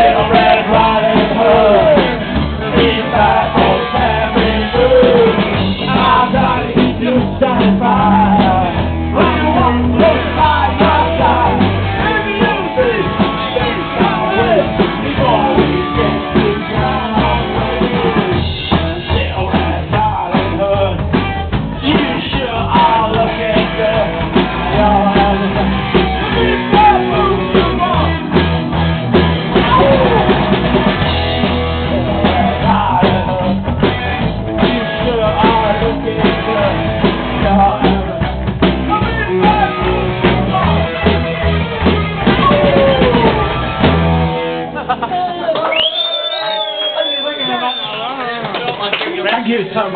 Yeah, I give somebody.